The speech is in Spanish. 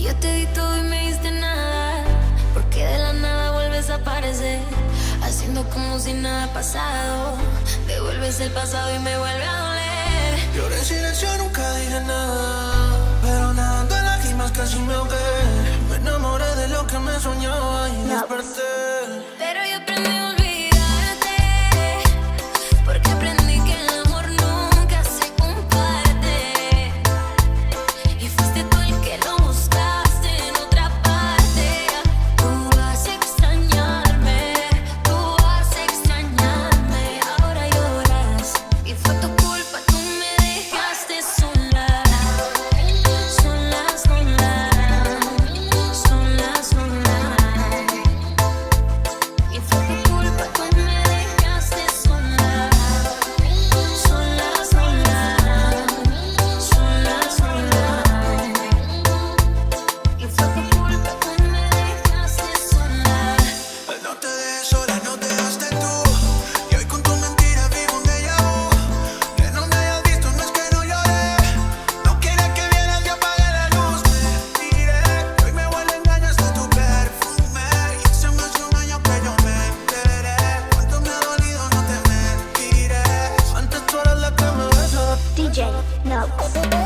Si yo te di todo y me diste nada, porque de la nada vuelves a aparecer, haciendo como si nada ha pasado. Devuelves el pasado y me vuelve a doler. Lloré en silencio, nunca dije nada, pero nadando en lágrimas casi me ahogué. Me enamoré de lo que me soñaba y desperté. no.